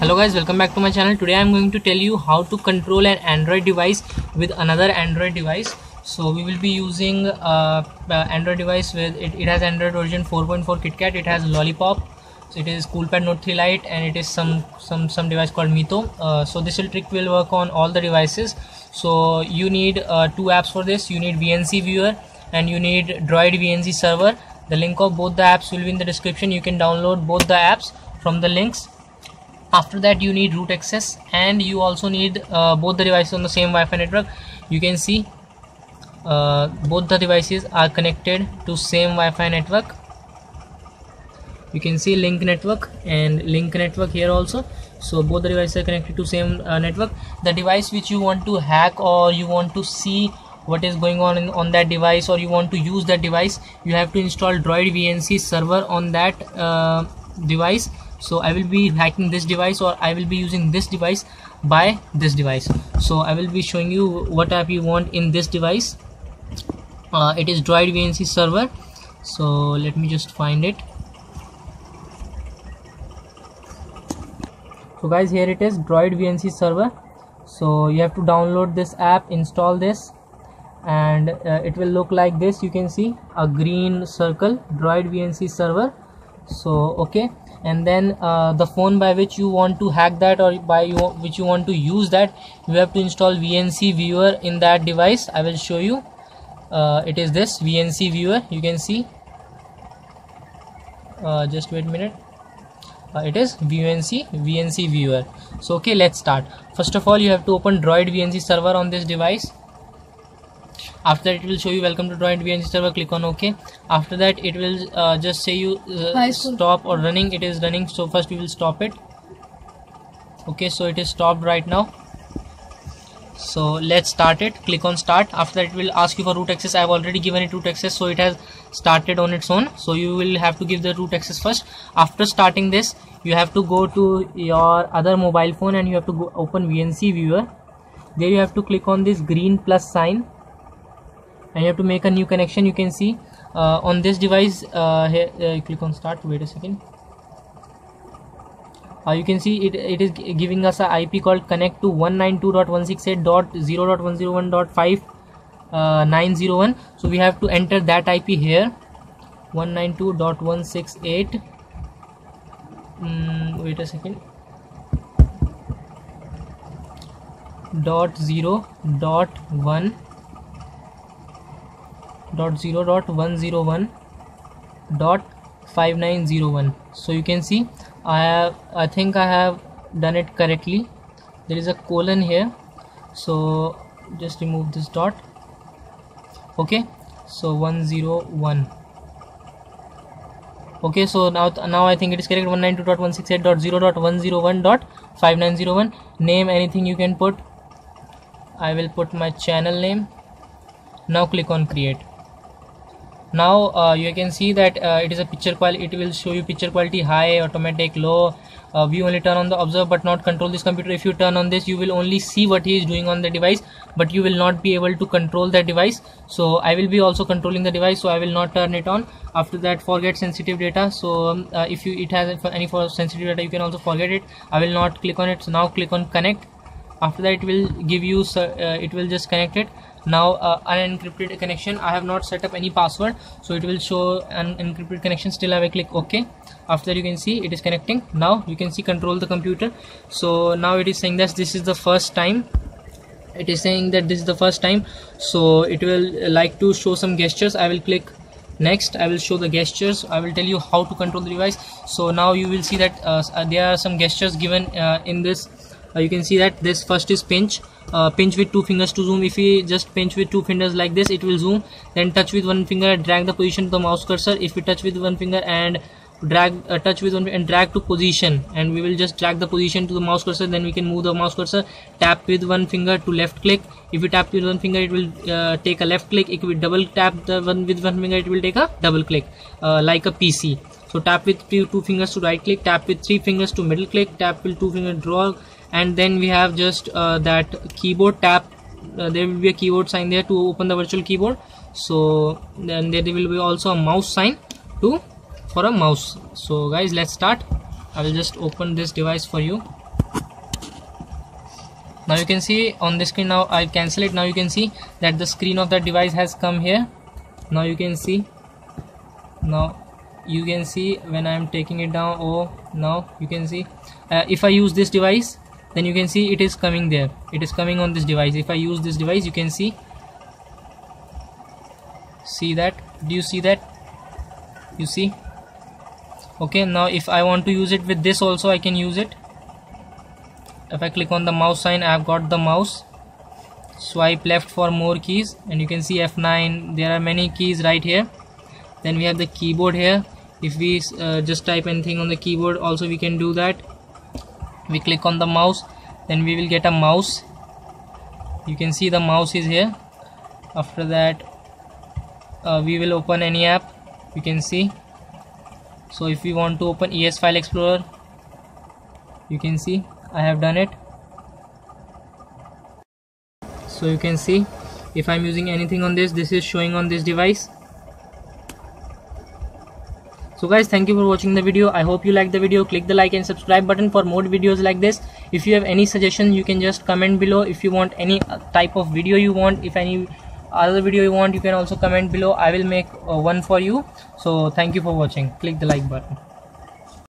hello guys welcome back to my channel. Today i'm going to tell you how to control an android device with another android device. So we will be using uh, uh, android device with it, it has android version 4.4 kitkat it has lollipop so it is coolpad note 3 lite and it is some some some device called mito. Uh, so this will trick will work on all the devices. So you need uh, two apps for this. You need vnc viewer and you need droid vnc server. The link of both the apps will be in the description. You can download both the apps from the links after that you need root access and you also need uh, both the devices on the same Wi-Fi network. You can see uh, both the devices are connected to same Wi-Fi network. You can see link network and link network here also. So both the devices are connected to same uh, network. The device which you want to hack or you want to see what is going on in, on that device or you want to use that device you have to install droid vnc server on that uh, device so i will be hacking this device or i will be using this device by this device. So i will be showing you what app you want in this device. Uh, it is droid vnc server. So let me just find it. So guys here it is droid vnc server. So you have to download this app install this and uh, it will look like this. You can see a green circle droid vnc server so okay. And then uh, the phone by which you want to hack that or by you which you want to use that you have to install vnc viewer in that device. I will show you. Uh, it is this vnc viewer. You can see. Uh, just wait a minute. Uh, it is vnc vnc viewer. So okay let's start. First of all you have to open droid vnc server on this device after that it will show you welcome to droid vnc server click on ok. After that it will uh, just say you uh, stop or running. It is running so first we will stop it. Okay so it is stopped right now. So let's start it. Click on start. After that it will ask you for root access. I have already given it root access so it has started on its own. So you will have to give the root access first. After starting this you have to go to your other mobile phone and you have to go open vnc viewer. There you have to click on this green plus sign and you have to make a new connection you can see uh, on this device uh, here uh, click on start wait a second. Uh, you can see it, it is giving us a IP called connect to 192.168.0.101.5 uh, so we have to enter that IP here 192.168 mm, wait a second. Dot zero dot one dot zero dot one zero one dot five nine zero one. So you can see I have I think I have done it correctly. There is a colon here. So just remove this dot. Okay. So 101 okay. So now now I think it is correct. 192.168.0.101.5901 name anything you can put. I will put my channel name. Now click on create now uh, you can see that uh, it is a picture quality it will show you picture quality high automatic low uh, only turn on the observe but not control this computer. If you turn on this you will only see what he is doing on the device but you will not be able to control that device. So i will be also controlling the device so i will not turn it on. After that forget sensitive data. So um, uh, if you it has any for sensitive data you can also forget it. I will not click on it. So now click on connect after that it will give you uh, it will just connect it. Now uh, unencrypted connection. I have not set up any password so it will show an encrypted connection. Still i will click ok. After you can see it is connecting. Now you can see control the computer. So now it is saying that this is the first time. It is saying that this is the first time. So it will like to show some gestures. I will click next. I will show the gestures. I will tell you how to control the device. So now you will see that uh, there are some gestures given uh, in this uh, you can see that this first is pinch. Uh, pinch with two fingers to zoom. If we just pinch with two fingers like this it will zoom. Then touch with one finger drag the position to the mouse cursor. If we touch with one finger and drag uh, touch with one and drag to position and we will just drag the position to the mouse cursor then we can move the mouse cursor. Tap with one finger to left click. If we tap with one finger it will uh, take a left click. If we double tap the one with one finger it will take a double click uh, like a pc so tap with two, fingers to right click. Tap with three fingers to middle click. Tap with two fingers draw and then we have just uh, that keyboard tap uh, there will be a keyboard sign there to open the virtual keyboard. So then there will be also a mouse sign to for a mouse. So guys let's start. I will just open this device for you. Now you can see on the screen now I'll cancel it. Now you can see that the screen of the device has come here. Now you can see. Now you can see when I'm taking it down. Oh now you can see. Uh, if I use this device then you can see it is coming there. It is coming on this device. If I use this device you can see. See that? Do you see that? You see? Okay now if I want to use it with this also I can use it. If I click on the mouse sign I've got the mouse. Swipe left for more keys and you can see F9 there are many keys right here. Then we have the keyboard here. If we uh, just type anything on the keyboard also we can do that we click on the mouse then we will get a mouse. You can see the mouse is here. After that uh, we will open any app. You can see. So if we want to open es file explorer you can see. I have done it. So you can see. If i'm using anything on this this is showing on this device so guys thank you for watching the video. I hope you like the video. Click the like and subscribe button for more videos like this. If you have any suggestion you can just comment below. If you want any uh, type of video you want if any other video you want you can also comment below. I will make uh, one for you. So thank you for watching. Click the like button